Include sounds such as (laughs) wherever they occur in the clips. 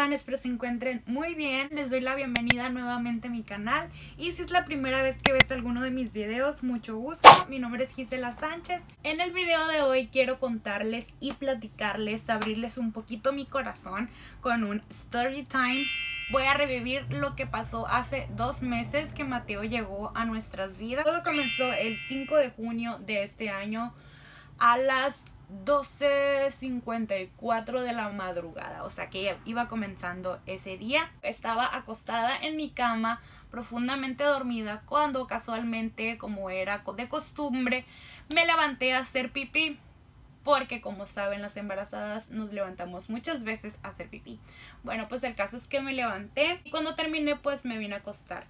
están? Espero se encuentren muy bien. Les doy la bienvenida nuevamente a mi canal. Y si es la primera vez que ves alguno de mis videos, mucho gusto. Mi nombre es Gisela Sánchez. En el video de hoy quiero contarles y platicarles, abrirles un poquito mi corazón con un story time. Voy a revivir lo que pasó hace dos meses que Mateo llegó a nuestras vidas. Todo comenzó el 5 de junio de este año a las 12.54 de la madrugada, o sea que iba comenzando ese día. Estaba acostada en mi cama, profundamente dormida, cuando casualmente, como era de costumbre, me levanté a hacer pipí. Porque como saben las embarazadas nos levantamos muchas veces a hacer pipí. Bueno, pues el caso es que me levanté y cuando terminé pues me vine a acostar.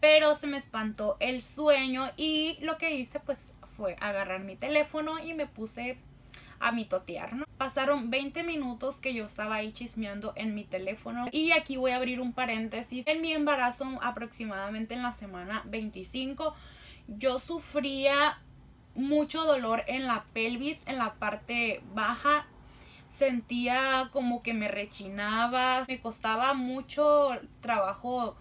Pero se me espantó el sueño y lo que hice pues fue agarrar mi teléfono y me puse a mitotear, ¿no? Pasaron 20 minutos que yo estaba ahí chismeando en mi teléfono y aquí voy a abrir un paréntesis. En mi embarazo aproximadamente en la semana 25 yo sufría mucho dolor en la pelvis, en la parte baja sentía como que me rechinaba, me costaba mucho trabajo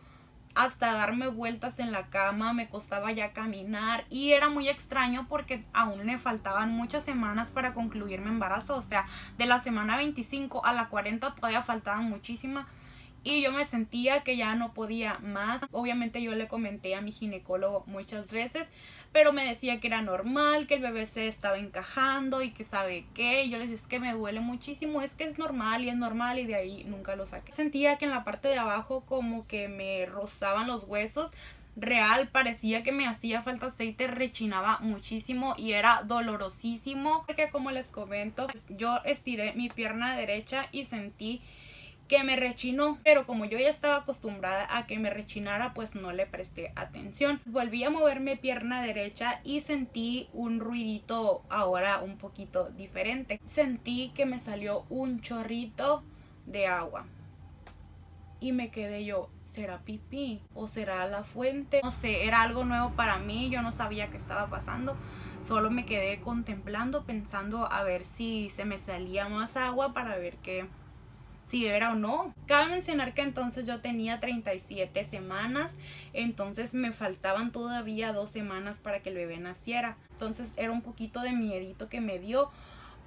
hasta darme vueltas en la cama, me costaba ya caminar y era muy extraño porque aún me faltaban muchas semanas para concluir mi embarazo, o sea, de la semana 25 a la 40 todavía faltaban muchísimas y yo me sentía que ya no podía más. Obviamente yo le comenté a mi ginecólogo muchas veces, pero me decía que era normal, que el bebé se estaba encajando y que sabe qué. Y yo le decía, es que me duele muchísimo, es que es normal y es normal y de ahí nunca lo saqué. Sentía que en la parte de abajo como que me rozaban los huesos. Real, parecía que me hacía falta aceite, rechinaba muchísimo y era dolorosísimo. Porque como les comento, yo estiré mi pierna derecha y sentí que me rechinó, pero como yo ya estaba acostumbrada a que me rechinara, pues no le presté atención. Volví a mover mi pierna derecha y sentí un ruidito ahora un poquito diferente. Sentí que me salió un chorrito de agua. Y me quedé yo, ¿será pipí? ¿O será la fuente? No sé, era algo nuevo para mí, yo no sabía qué estaba pasando. Solo me quedé contemplando, pensando a ver si se me salía más agua para ver qué, si era o no. Cabe mencionar que entonces yo tenía 37 semanas, entonces me faltaban todavía dos semanas para que el bebé naciera. Entonces era un poquito de miedito que me dio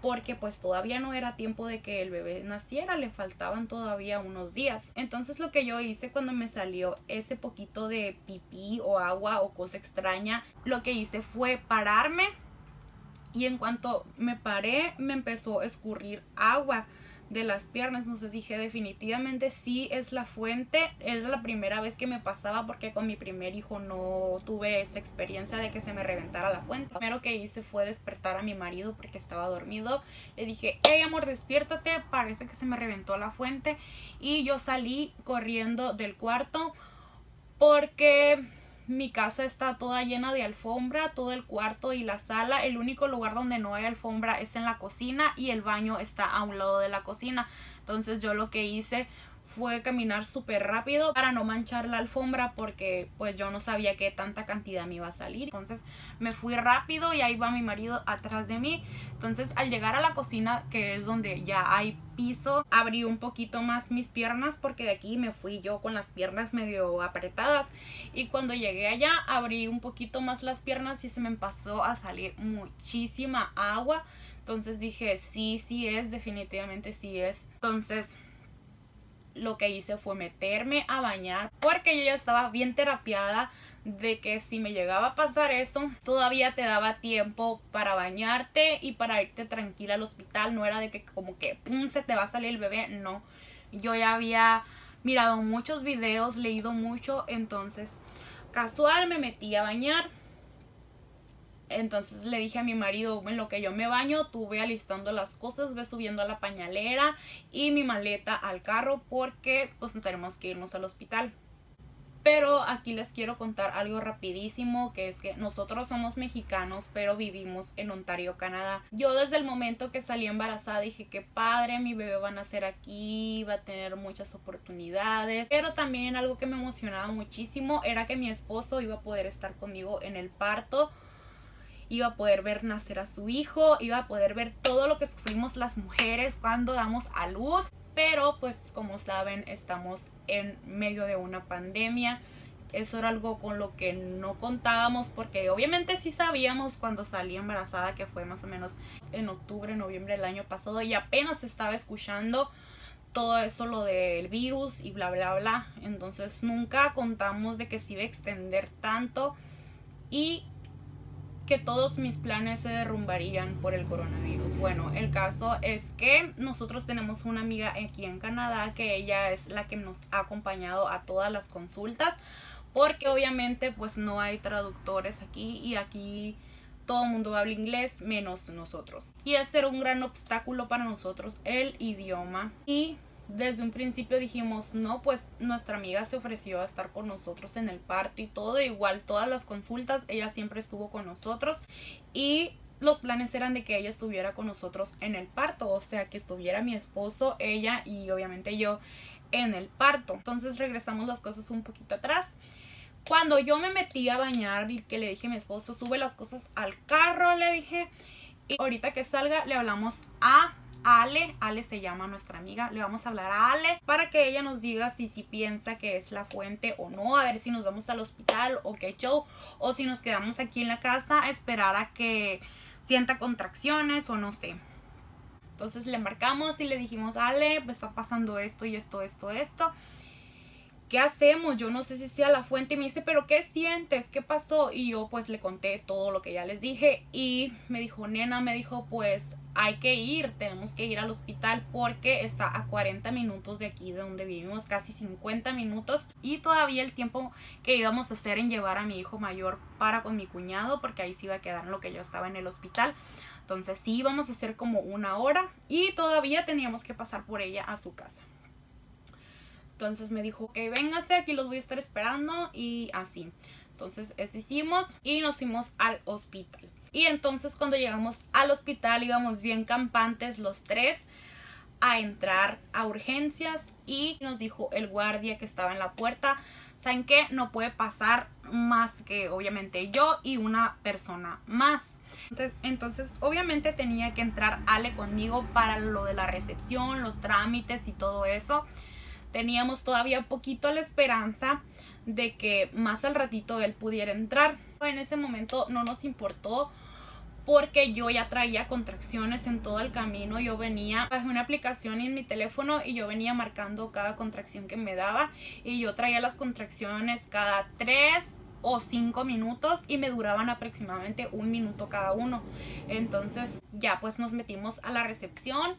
porque pues todavía no era tiempo de que el bebé naciera, le faltaban todavía unos días. Entonces lo que yo hice cuando me salió ese poquito de pipí o agua o cosa extraña, lo que hice fue pararme y en cuanto me paré me empezó a escurrir agua de las piernas. Entonces dije, definitivamente sí es la fuente. Era la primera vez que me pasaba porque con mi primer hijo no tuve esa experiencia de que se me reventara la fuente. Lo primero que hice fue despertar a mi marido porque estaba dormido. Le dije, hey amor, despiértate, parece que se me reventó la fuente. Y yo salí corriendo del cuarto porque mi casa está toda llena de alfombra, todo el cuarto y la sala. El único lugar donde no hay alfombra es en la cocina y el baño está a un lado de la cocina. Entonces yo lo que hice fue caminar súper rápido para no manchar la alfombra porque pues yo no sabía qué tanta cantidad me iba a salir. Entonces me fui rápido y ahí va mi marido atrás de mí. Entonces al llegar a la cocina que es donde ya hay piso, abrí un poquito más mis piernas porque de aquí me fui yo con las piernas medio apretadas. Y cuando llegué allá abrí un poquito más las piernas y se me empezó a salir muchísima agua. Entonces dije, sí, sí es, definitivamente sí es. Entonces lo que hice fue meterme a bañar porque yo ya estaba bien terapiada de que si me llegaba a pasar eso, todavía te daba tiempo para bañarte y para irte tranquila al hospital. No era de que como que pum, se te va a salir el bebé. No, yo ya había mirado muchos videos, leído mucho, entonces casual me metí a bañar entonces le dije a mi marido, en lo que yo me baño, tú ve alistando las cosas, ve subiendo a la pañalera y mi maleta al carro porque pues tenemos que irnos al hospital. Pero aquí les quiero contar algo rapidísimo, que es que nosotros somos mexicanos, pero vivimos en Ontario, Canadá. Yo desde el momento que salí embarazada dije que padre, mi bebé va a nacer aquí, va a tener muchas oportunidades. Pero también algo que me emocionaba muchísimo era que mi esposo iba a poder estar conmigo en el parto iba a poder ver nacer a su hijo, iba a poder ver todo lo que sufrimos las mujeres cuando damos a luz. Pero pues como saben estamos en medio de una pandemia. Eso era algo con lo que no contábamos porque obviamente sí sabíamos cuando salí embarazada que fue más o menos en octubre, noviembre del año pasado y apenas estaba escuchando todo eso lo del virus y bla bla bla. Entonces nunca contamos de que se iba a extender tanto y que todos mis planes se derrumbarían por el coronavirus. Bueno, el caso es que nosotros tenemos una amiga aquí en Canadá que ella es la que nos ha acompañado a todas las consultas porque obviamente pues no hay traductores aquí y aquí todo el mundo habla inglés menos nosotros. Y era un gran obstáculo para nosotros, el idioma. Y desde un principio dijimos, no, pues nuestra amiga se ofreció a estar con nosotros en el parto y todo, igual todas las consultas, ella siempre estuvo con nosotros y los planes eran de que ella estuviera con nosotros en el parto, o sea, que estuviera mi esposo, ella y obviamente yo en el parto. Entonces regresamos las cosas un poquito atrás. Cuando yo me metí a bañar y que le dije a mi esposo, sube las cosas al carro, le dije, y ahorita que salga le hablamos a Ale, Ale se llama nuestra amiga, le vamos a hablar a Ale para que ella nos diga si, si piensa que es la fuente o no, a ver si nos vamos al hospital o qué show, o si nos quedamos aquí en la casa a esperar a que sienta contracciones o no sé. Entonces le marcamos y le dijimos, Ale, pues está pasando esto y esto, esto, esto. ¿Qué hacemos? Yo no sé si sea la fuente. Y me dice, ¿pero qué sientes? ¿Qué pasó? Y yo pues le conté todo lo que ya les dije. Y me dijo, nena, me dijo, pues hay que ir, tenemos que ir al hospital porque está a 40 minutos de aquí de donde vivimos, casi 50 minutos. Y todavía el tiempo que íbamos a hacer en llevar a mi hijo mayor para con mi cuñado, porque ahí sí iba a quedar lo que yo estaba en el hospital. Entonces sí íbamos a hacer como una hora y todavía teníamos que pasar por ella a su casa. Entonces me dijo, que véngase, aquí los voy a estar esperando y así. Entonces eso hicimos y nos fuimos al hospital. Y entonces cuando llegamos al hospital íbamos bien campantes los tres a entrar a urgencias y nos dijo el guardia que estaba en la puerta, ¿saben qué? No puede pasar más que obviamente yo y una persona más. Entonces, entonces, obviamente tenía que entrar Ale conmigo para lo de la recepción, los trámites y todo eso teníamos todavía poquito la esperanza de que más al ratito él pudiera entrar. En ese momento no nos importó porque yo ya traía contracciones en todo el camino. Yo venía, bajé una aplicación en mi teléfono y yo venía marcando cada contracción que me daba y yo traía las contracciones cada tres o cinco minutos y me duraban aproximadamente un minuto cada uno. Entonces ya pues nos metimos a la recepción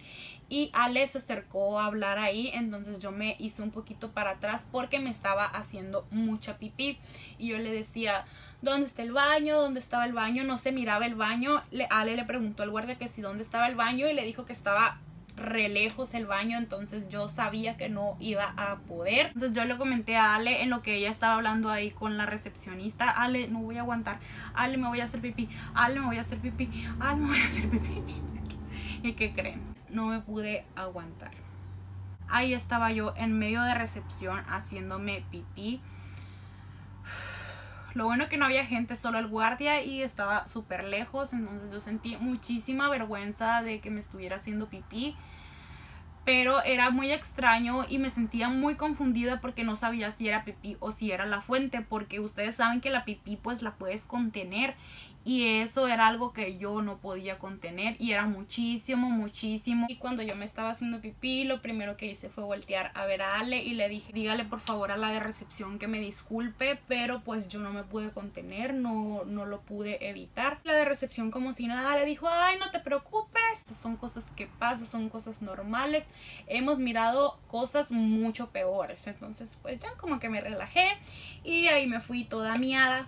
y Ale se acercó a hablar ahí, entonces yo me hice un poquito para atrás porque me estaba haciendo mucha pipí y yo le decía, ¿dónde está el baño? ¿Dónde estaba el baño? No se miraba el baño. Le, Ale le preguntó al guardia que si dónde estaba el baño y le dijo que estaba re lejos el baño, entonces yo sabía que no iba a poder. Entonces yo le comenté a Ale en lo que ella estaba hablando ahí con la recepcionista, Ale, no voy a aguantar, Ale, me voy a hacer pipí, Ale, me voy a hacer pipí, Ale, me voy a hacer pipí. (laughs) ¿Y qué creen? No me pude aguantar. Ahí estaba yo en medio de recepción haciéndome pipí. (sighs) Lo bueno que no había gente, solo el guardia y estaba súper lejos, entonces yo sentí muchísima vergüenza de que me estuviera haciendo pipí. Pero era muy extraño y me sentía muy confundida porque no sabía si era pipí o si era la fuente, porque ustedes saben que la pipí pues la puedes contener y eso era algo que yo no podía contener y era muchísimo, muchísimo. Y cuando yo me estaba haciendo pipí, lo primero que hice fue voltear a ver a Ale y le dije, dígale por favor a la de recepción que me disculpe, pero pues yo no me pude contener, no, no lo pude evitar. La de recepción como si nada le dijo, ay, no te preocupes, son cosas que pasan, son cosas normales. Hemos mirado cosas mucho peores. Entonces pues ya como que me relajé y ahí me fui toda miada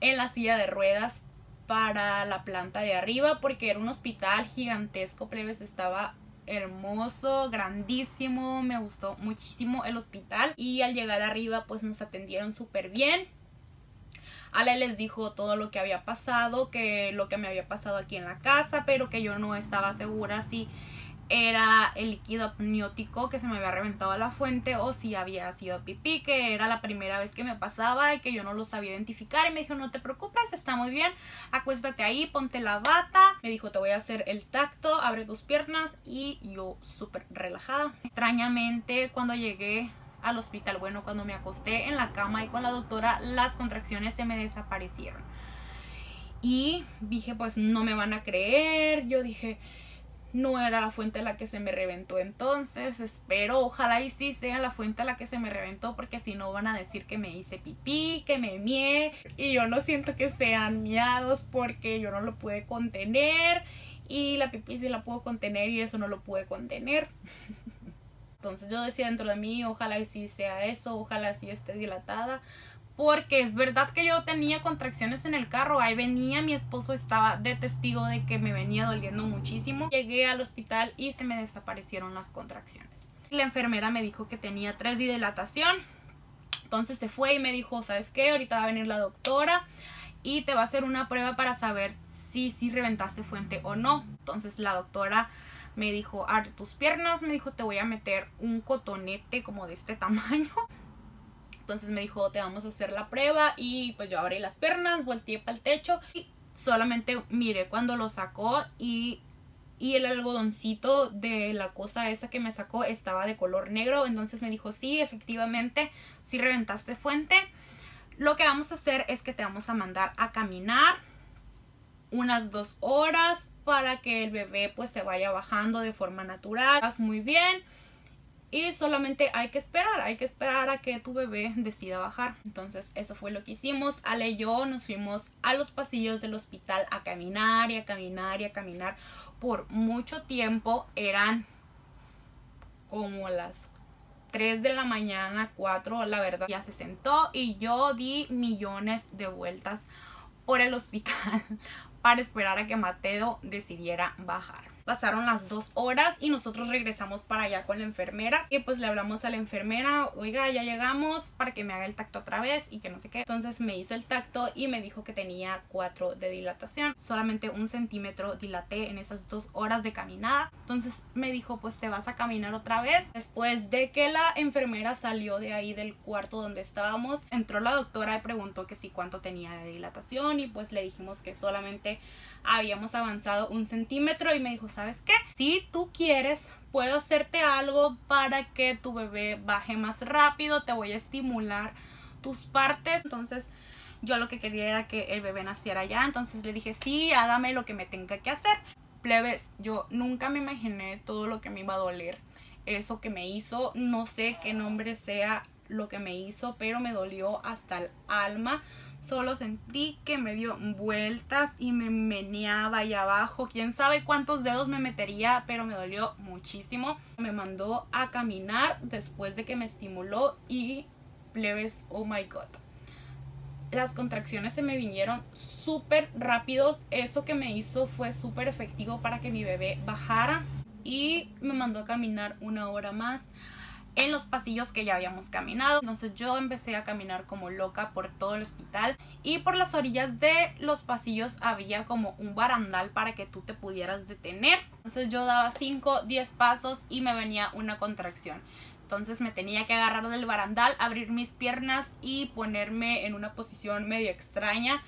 en la silla de ruedas para la planta de arriba porque era un hospital gigantesco, plebes, estaba hermoso, grandísimo, me gustó muchísimo el hospital y al llegar arriba pues nos atendieron súper bien. Ale les dijo todo lo que había pasado, que lo que me había pasado aquí en la casa, pero que yo no estaba segura si era el líquido amniótico que se me había reventado a la fuente o si había sido pipí, que era la primera vez que me pasaba y que yo no lo sabía identificar. Y me dijo, no te preocupes, está muy bien, acuéstate ahí, ponte la bata. Me dijo, te voy a hacer el tacto, abre tus piernas y yo súper relajada. Extrañamente, cuando llegué al hospital, bueno, cuando me acosté en la cama y con la doctora, las contracciones se me desaparecieron. Y dije, pues no me van a creer. Yo dije, no era la fuente la que se me reventó entonces. Espero, ojalá y sí sea la fuente la que se me reventó, porque si no van a decir que me hice pipí, que me mié. Y yo no siento que sean miados porque yo no lo pude contener. Y la pipí sí la puedo contener y eso no lo pude contener. (laughs) Entonces yo decía dentro de mí, ojalá y sí sea eso, ojalá sí esté dilatada porque es verdad que yo tenía contracciones en el carro, ahí venía, mi esposo estaba de testigo de que me venía doliendo muchísimo. Llegué al hospital y se me desaparecieron las contracciones. La enfermera me dijo que tenía tres dilatación, entonces se fue y me dijo, ¿sabes qué? Ahorita va a venir la doctora y te va a hacer una prueba para saber si, si reventaste fuente o no. Entonces la doctora me dijo, abre tus piernas, me dijo, te voy a meter un cotonete como de este tamaño entonces me dijo, te vamos a hacer la prueba y pues yo abrí las piernas, volteé para el techo y solamente miré cuando lo sacó y, y el algodoncito de la cosa esa que me sacó estaba de color negro. Entonces me dijo, sí, efectivamente, sí reventaste fuente. Lo que vamos a hacer es que te vamos a mandar a caminar unas dos horas para que el bebé pues se vaya bajando de forma natural. Vas muy bien y solamente hay que esperar, hay que esperar a que tu bebé decida bajar. Entonces eso fue lo que hicimos. Ale y yo nos fuimos a los pasillos del hospital a caminar y a caminar y a caminar por mucho tiempo. Eran como las 3 de la mañana, 4, la verdad, ya se sentó y yo di millones de vueltas por el hospital (laughs) para esperar a que Mateo decidiera bajar. Pasaron las dos horas y nosotros regresamos para allá con la enfermera. Y pues le hablamos a la enfermera, oiga, ya llegamos para que me haga el tacto otra vez y que no sé qué. Entonces me hizo el tacto y me dijo que tenía cuatro de dilatación. Solamente un centímetro dilaté en esas dos horas de caminada. Entonces me dijo, pues te vas a caminar otra vez. Después de que la enfermera salió de ahí del cuarto donde estábamos, entró la doctora y preguntó que si cuánto tenía de dilatación y pues le dijimos que solamente habíamos avanzado un centímetro y me dijo, ¿sabes qué? Si tú quieres, puedo hacerte algo para que tu bebé baje más rápido, te voy a estimular tus partes. Entonces yo lo que quería era que el bebé naciera ya, entonces le dije, sí, hágame lo que me tenga que hacer. Plebes, yo nunca me imaginé todo lo que me iba a doler. Eso que me hizo, no sé qué nombre sea lo que me hizo, pero me dolió hasta el alma. Solo sentí que me dio vueltas y me meneaba ahí abajo. Quién sabe cuántos dedos me metería, pero me dolió muchísimo. Me mandó a caminar después de que me estimuló y plebes, oh my god. Las contracciones se me vinieron súper rápidos. Eso que me hizo fue súper efectivo para que mi bebé bajara. Y me mandó a caminar una hora más en los pasillos que ya habíamos caminado. Entonces yo empecé a caminar como loca por todo el hospital y por las orillas de los pasillos había como un barandal para que tú te pudieras detener. Entonces yo daba 5, 10 pasos y me venía una contracción. Entonces me tenía que agarrar del barandal, abrir mis piernas y ponerme en una posición medio extraña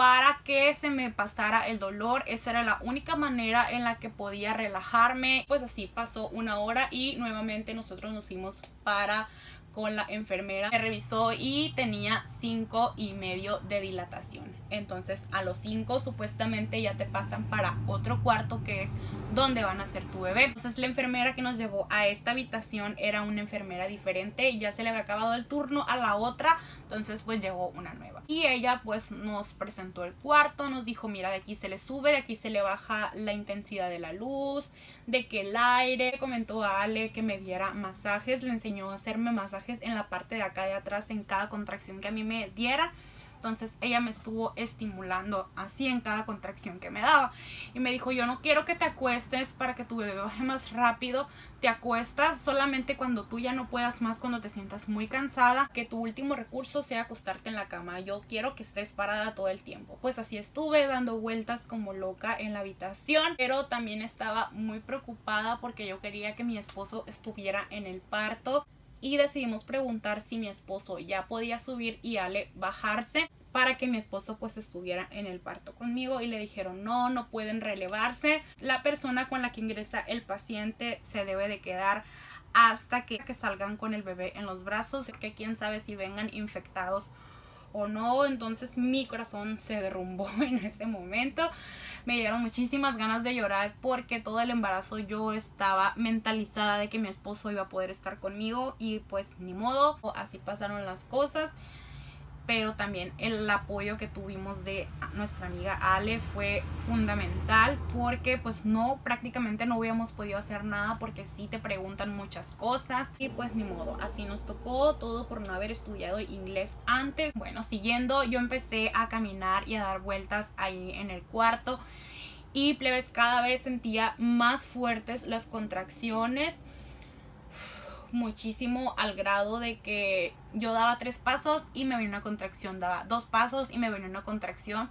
para que se me pasara el dolor. Esa era la única manera en la que podía relajarme. Pues así pasó una hora y nuevamente nosotros nos fuimos para con la enfermera. Me revisó y tenía 5 y medio de dilatación. Entonces a los 5 supuestamente ya te pasan para otro cuarto que es donde van a ser tu bebé. Entonces la enfermera que nos llevó a esta habitación era una enfermera diferente. Ya se le había acabado el turno a la otra. Entonces pues llegó una nueva. Y ella pues nos presentó el cuarto. Nos dijo mira de aquí se le sube, de aquí se le baja la intensidad de la luz. De que el aire. Comentó a Ale que me diera masajes. Le enseñó a hacerme masajes en la parte de acá de atrás en cada contracción que a mí me diera Entonces ella me estuvo estimulando así en cada contracción que me daba. Y me dijo, yo no quiero que te acuestes para que tu bebé baje más rápido. Te acuestas solamente cuando tú ya no puedas más, cuando te sientas muy cansada. Que tu último recurso sea acostarte en la cama. Yo quiero que estés parada todo el tiempo. Pues así estuve dando vueltas como loca en la habitación. Pero también estaba muy preocupada porque yo quería que mi esposo estuviera en el parto y decidimos preguntar si mi esposo ya podía subir y Ale bajarse para que mi esposo pues estuviera en el parto conmigo y le dijeron no, no pueden relevarse. La persona con la que ingresa el paciente se debe de quedar hasta que, que salgan con el bebé en los brazos, que quién sabe si vengan infectados o no. Entonces mi corazón se derrumbó (laughs) en ese momento. Me dieron muchísimas ganas de llorar porque todo el embarazo yo estaba mentalizada de que mi esposo iba a poder estar conmigo y pues ni modo, así pasaron las cosas pero también el apoyo que tuvimos de nuestra amiga Ale fue fundamental porque pues no prácticamente no hubiéramos podido hacer nada porque sí te preguntan muchas cosas y pues ni modo, así nos tocó todo por no haber estudiado inglés antes. Bueno, siguiendo yo empecé a caminar y a dar vueltas ahí en el cuarto y plebes cada vez sentía más fuertes las contracciones muchísimo al grado de que yo daba tres pasos y me venía una contracción, daba dos pasos y me venía una contracción.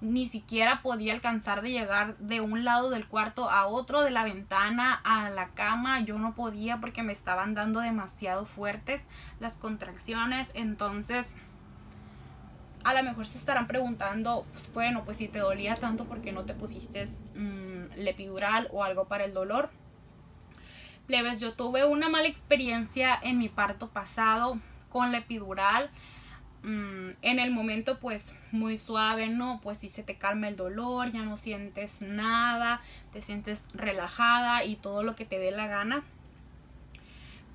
Ni siquiera podía alcanzar de llegar de un lado del cuarto a otro, de la ventana a la cama. Yo no podía porque me estaban dando demasiado fuertes las contracciones. Entonces, a lo mejor se estarán preguntando, pues bueno, pues si te dolía tanto, porque no te pusiste lepidural o algo para el dolor? Plebes, yo tuve una mala experiencia en mi parto pasado con la epidural. Mm, en el momento pues muy suave, ¿no? Pues si se te calma el dolor, ya no sientes nada, te sientes relajada y todo lo que te dé la gana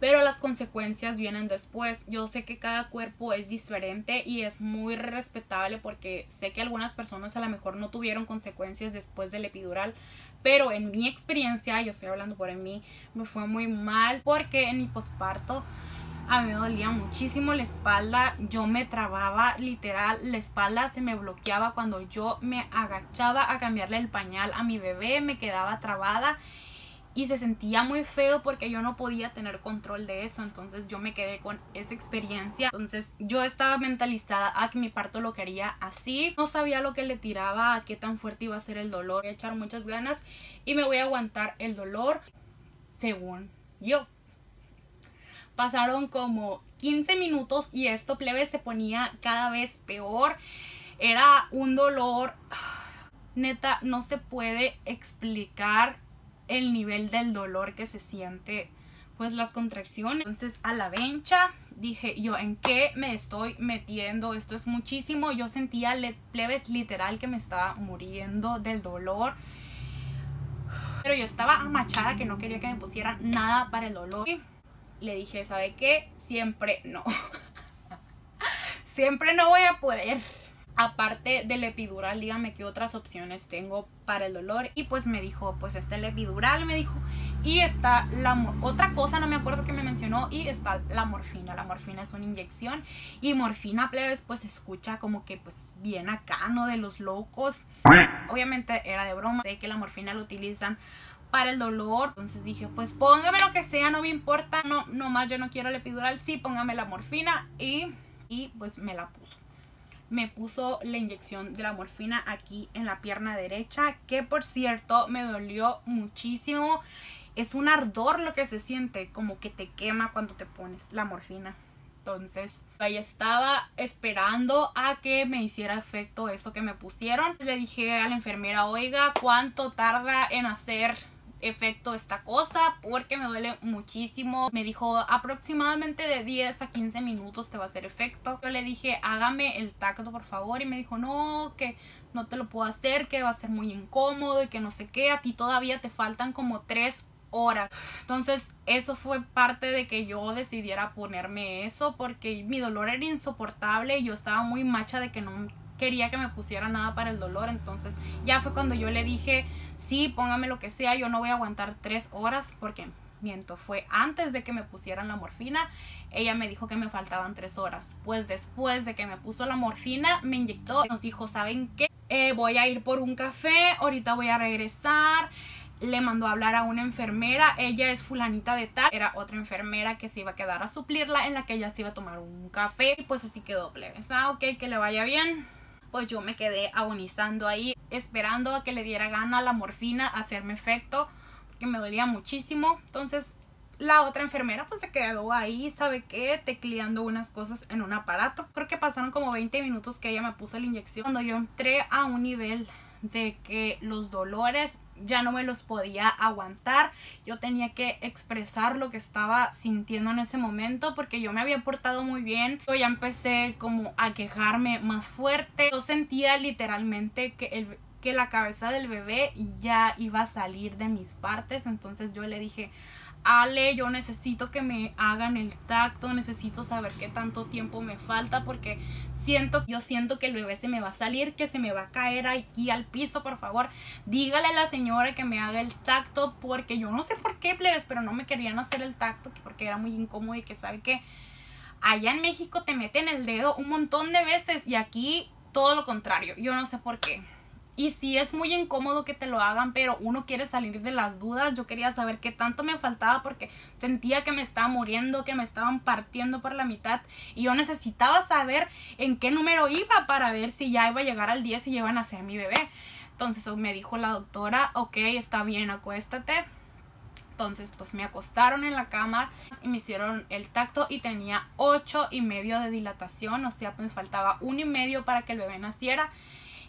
pero las consecuencias vienen después. Yo sé que cada cuerpo es diferente y es muy respetable porque sé que algunas personas a lo mejor no tuvieron consecuencias después del epidural, pero en mi experiencia, yo estoy hablando por mí, me fue muy mal porque en mi posparto a mí me dolía muchísimo la espalda, yo me trababa literal, la espalda se me bloqueaba cuando yo me agachaba a cambiarle el pañal a mi bebé, me quedaba trabada y se sentía muy feo porque yo no podía tener control de eso entonces yo me quedé con esa experiencia. Entonces yo estaba mentalizada a que mi parto lo quería así no sabía lo que le tiraba a qué tan fuerte iba a ser el dolor. Voy a echar muchas ganas y me voy a aguantar el dolor según yo pasaron como 15 minutos y esto plebe se ponía cada vez peor era un dolor (sighs) neta no se puede explicar el nivel del dolor que se siente pues las contracciones. Entonces a la vencha dije yo en qué me estoy metiendo, esto es muchísimo. Yo sentía le plebes literal que me estaba muriendo del dolor. Pero yo estaba amachada que no quería que me pusieran nada para el dolor. Le dije, ¿sabe qué? Siempre no. (laughs) Siempre no voy a poder aparte del epidural, dígame qué otras opciones tengo para el dolor. Y pues me dijo, pues está el epidural, me dijo. Y está la otra cosa, no me acuerdo que me mencionó, y está la morfina. La morfina es una inyección. Y morfina, plebes, pues escucha como que pues bien acá, ¿no? De los locos. Obviamente era de broma, sé que la morfina lo utilizan para el dolor. Entonces dije, pues póngame lo que sea, no me importa. No, nomás yo no quiero el epidural, sí, póngame la morfina. Y, y pues me la puso me puso la inyección de la morfina aquí en la pierna derecha, que por cierto me dolió muchísimo. Es un ardor lo que se siente, como que te quema cuando te pones la morfina. Entonces, ahí estaba esperando a que me hiciera efecto eso que me pusieron. Le dije a la enfermera, oiga, ¿cuánto tarda en hacer efecto esta cosa porque me duele muchísimo. Me dijo aproximadamente de 10 a 15 minutos te va a hacer efecto. Yo le dije hágame el tacto por favor y me dijo no, que no te lo puedo hacer, que va a ser muy incómodo y que no sé qué. A ti todavía te faltan como 3 horas. Entonces eso fue parte de que yo decidiera ponerme eso porque mi dolor era insoportable y yo estaba muy macha de que no quería que me pusiera nada para el dolor. Entonces ya fue cuando yo le dije, sí, póngame lo que sea, yo no voy a aguantar tres horas porque miento, fue antes de que me pusieran la morfina. Ella me dijo que me faltaban tres horas. Pues después de que me puso la morfina, me inyectó. Nos dijo, ¿saben qué? Eh, voy a ir por un café, ahorita voy a regresar le mandó a hablar a una enfermera, ella es fulanita de tal, era otra enfermera que se iba a quedar a suplirla en la que ella se iba a tomar un café y pues así quedó plebes, ah ok, que le vaya bien. Pues yo me quedé agonizando ahí, esperando a que le diera gana la morfina hacerme efecto, porque me dolía muchísimo. Entonces la otra enfermera pues se quedó ahí, ¿sabe qué? Tecleando unas cosas en un aparato. Creo que pasaron como 20 minutos que ella me puso la inyección. Cuando yo entré a un nivel de que los dolores ya no me los podía aguantar. Yo tenía que expresar lo que estaba sintiendo en ese momento porque yo me había portado muy bien. Yo ya empecé como a quejarme más fuerte. Yo sentía literalmente que el que la cabeza del bebé ya iba a salir de mis partes. Entonces yo le dije, Ale, yo necesito que me hagan el tacto, necesito saber qué tanto tiempo me falta porque siento, yo siento que el bebé se me va a salir, que se me va a caer aquí al piso, por favor, dígale a la señora que me haga el tacto porque yo no sé por qué, plebes, pero no me querían hacer el tacto porque era muy incómodo y que sabe que allá en México te meten el dedo un montón de veces y aquí todo lo contrario, yo no sé por qué. Y sí es muy incómodo que te lo hagan, pero uno quiere salir de las dudas. Yo quería saber qué tanto me faltaba porque sentía que me estaba muriendo, que me estaban partiendo por la mitad. Y yo necesitaba saber en qué número iba para ver si ya iba a llegar al 10 y iban a ser mi bebé. Entonces me dijo la doctora, ok, está bien, acuéstate. Entonces pues me acostaron en la cama y me hicieron el tacto y tenía 8 y medio de dilatación. O sea, me faltaba un y medio para que el bebé naciera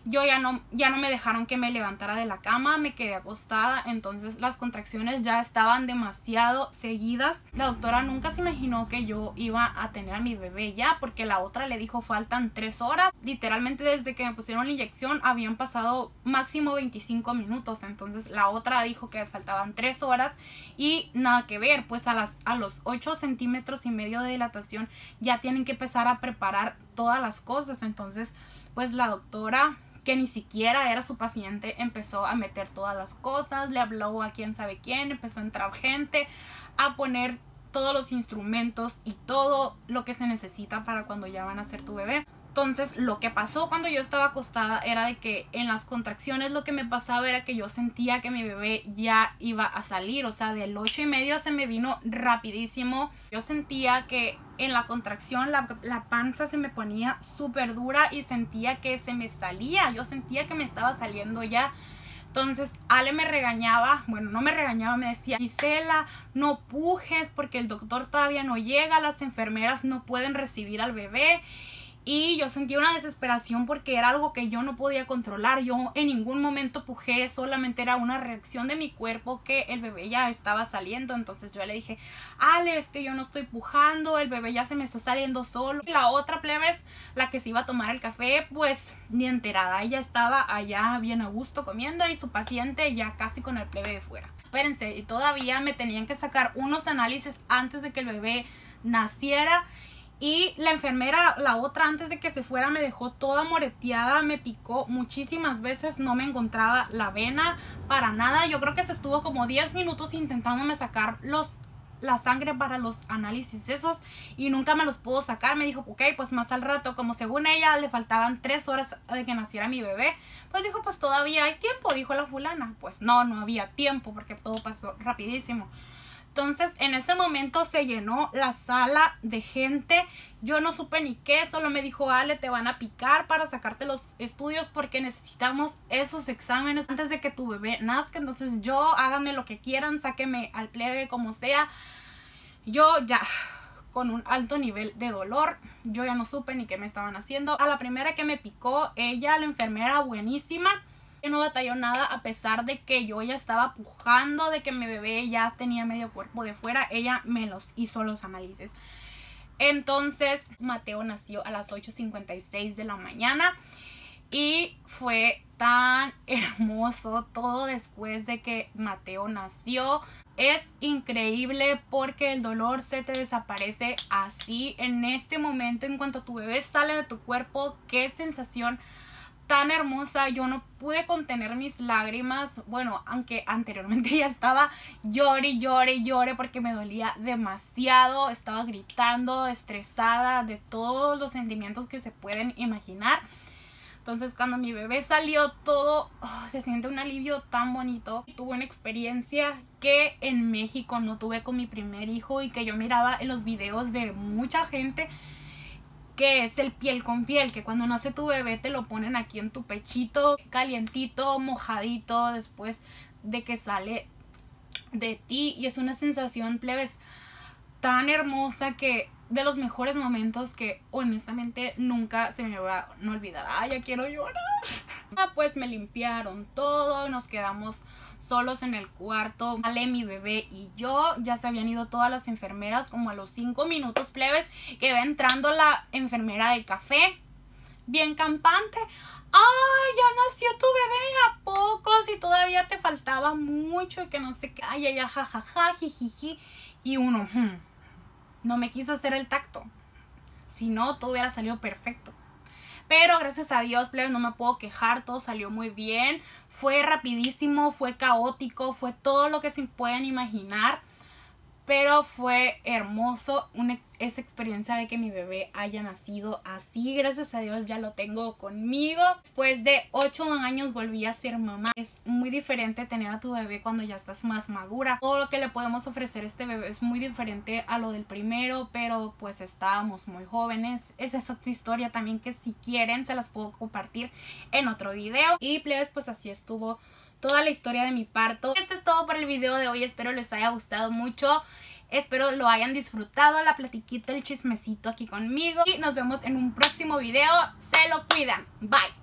yo ya no, ya no me dejaron que me levantara de la cama, me quedé acostada, entonces las contracciones ya estaban demasiado seguidas. La doctora nunca se imaginó que yo iba a tener a mi bebé ya, porque la otra le dijo faltan tres horas. Literalmente desde que me pusieron la inyección habían pasado máximo 25 minutos, entonces la otra dijo que faltaban tres horas y nada que ver, pues a, las, a los 8 centímetros y medio de dilatación ya tienen que empezar a preparar todas las cosas, entonces pues la doctora que ni siquiera era su paciente, empezó a meter todas las cosas, le habló a quién sabe quién, empezó a entrar gente, a poner todos los instrumentos y todo lo que se necesita para cuando ya van a ser tu bebé. Entonces, lo que pasó cuando yo estaba acostada era de que en las contracciones lo que me pasaba era que yo sentía que mi bebé ya iba a salir. O sea, del 8 y medio se me vino rapidísimo. Yo sentía que en la contracción la, la panza se me ponía súper dura y sentía que se me salía. Yo sentía que me estaba saliendo ya. Entonces Ale me regañaba, bueno, no me regañaba, me decía, Gisela, no pujes porque el doctor todavía no llega, las enfermeras no pueden recibir al bebé y yo sentí una desesperación porque era algo que yo no podía controlar. Yo en ningún momento pujé, solamente era una reacción de mi cuerpo que el bebé ya estaba saliendo. Entonces yo le dije, Ale, es que yo no estoy pujando, el bebé ya se me está saliendo solo. La otra plebes, la que se iba a tomar el café, pues ni enterada. Ella estaba allá bien a gusto comiendo y su paciente ya casi con el plebe de fuera. Espérense, y todavía me tenían que sacar unos análisis antes de que el bebé naciera y la enfermera, la otra, antes de que se fuera, me dejó toda moreteada, me picó muchísimas veces, no me encontraba la vena para nada. Yo creo que se estuvo como 10 minutos intentándome sacar los la sangre para los análisis esos y nunca me los pudo sacar. Me dijo, ok, pues más al rato, como según ella le faltaban tres horas de que naciera mi bebé, pues dijo, pues todavía hay tiempo, dijo la fulana. Pues no, no había tiempo porque todo pasó rapidísimo. Entonces en ese momento se llenó la sala de gente. Yo no supe ni qué, solo me dijo, Ale, te van a picar para sacarte los estudios porque necesitamos esos exámenes antes de que tu bebé nazca. Entonces yo, háganme lo que quieran, sáqueme al plebe como sea. Yo ya con un alto nivel de dolor. Yo ya no supe ni qué me estaban haciendo. A la primera que me picó, ella, la enfermera buenísima, no batalló nada a pesar de que yo ya estaba pujando, de que mi bebé ya tenía medio cuerpo de fuera, ella me los hizo los análisis. Entonces Mateo nació a las 8.56 de la mañana y fue tan (laughs) hermoso todo después de que Mateo nació. Es increíble porque el dolor se te desaparece así en este momento en cuanto tu bebé sale de tu cuerpo. Qué sensación tan hermosa, yo no pude contener mis lágrimas, bueno, aunque anteriormente (laughs) ya estaba llore, llore, llore porque me dolía demasiado, estaba gritando, estresada de todos los sentimientos que se pueden imaginar. Entonces cuando mi bebé salió todo, oh, se siente un alivio tan bonito. Tuve una experiencia que en México no tuve con mi primer hijo y que yo miraba en los videos de mucha gente que es el piel con piel, que cuando nace tu bebé te lo ponen aquí en tu pechito, calientito, mojadito, después de que sale de ti y es una sensación plebes tan hermosa que de los mejores momentos que honestamente nunca se me va a olvidar. Ay, ya quiero llorar. Ah, pues me limpiaron todo, nos quedamos solos en el cuarto. Ale, mi bebé y yo, ya se habían ido todas las enfermeras como a los 5 minutos plebes que va entrando la enfermera del café, bien campante. Ay, ya nació tu bebé a poco, si todavía te faltaba mucho y que no sé qué. Ay, ay, jajaja, jijiji. Y uno, hmm, no me quiso hacer el tacto. Si no, todo hubiera salido perfecto. Pero gracias a Dios, plebes, no me puedo quejar, todo salió muy bien. Fue rapidísimo, fue caótico, fue todo lo que se pueden imaginar. Pero fue hermoso una, esa experiencia de que mi bebé haya nacido así. Gracias a Dios ya lo tengo conmigo. Después de 8 años volví a ser mamá. Es muy diferente tener a tu bebé cuando ya estás más madura. Todo lo que le podemos ofrecer a este bebé es muy diferente a lo del primero. Pero pues estábamos muy jóvenes. Esa es otra historia también que si quieren se las puedo compartir en otro video. Y pues, pues así estuvo toda la historia de mi parto. Esto es todo por el video de hoy, espero les haya gustado mucho. Espero lo hayan disfrutado, la platiquita, el chismecito aquí conmigo. Y nos vemos en un próximo video. Se lo cuidan. Bye.